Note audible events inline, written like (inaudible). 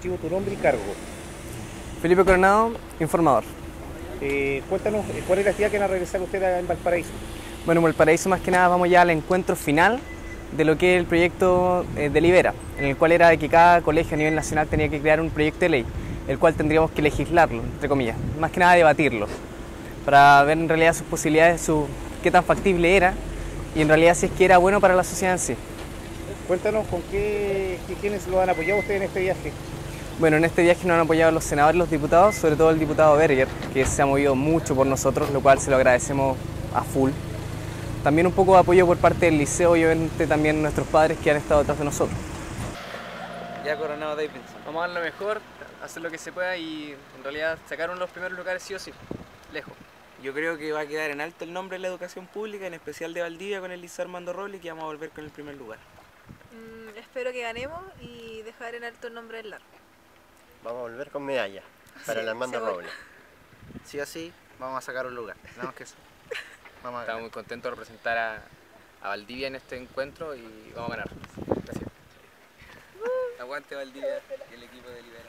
tu nombre y cargo. Felipe Coronado, informador. Eh, cuéntanos, eh, ¿cuál es la actividad que van a realizar ustedes en Valparaíso? Bueno, en Valparaíso más que nada vamos ya al encuentro final de lo que es el proyecto eh, de Libera, en el cual era de que cada colegio a nivel nacional tenía que crear un proyecto de ley, el cual tendríamos que legislarlo, entre comillas, más que nada debatirlo, para ver en realidad sus posibilidades, su, qué tan factible era y en realidad si es que era bueno para la sociedad en sí. Cuéntanos con qué, qué- quiénes lo han apoyado ustedes en este viaje. Bueno, en este viaje nos han apoyado los senadores y los diputados, sobre todo el diputado Berger, que se ha movido mucho por nosotros, lo cual se lo agradecemos a full. También un poco de apoyo por parte del liceo y obviamente también nuestros padres que han estado detrás de nosotros. Ya Coronado Davidson. Vamos a dar lo mejor, hacer lo que se pueda y en realidad sacar uno de los primeros lugares sí o sí, lejos. Yo creo que va a quedar en alto el nombre de la educación pública, en especial de Valdivia con el Liceo Armando Robles, que vamos a volver con el primer lugar. Mm, espero que ganemos y dejar en alto el nombre del LAR. Vamos a volver con medalla para Sí, el Armando. Robles. Sí o sí, vamos a sacar un lugar. Nada más que eso. (laughs) Vamos a Estamos muy contentos de representar a, a Valdivia en este encuentro y vamos a ganar. Gracias. Aguante Valdivia y el equipo de Libera.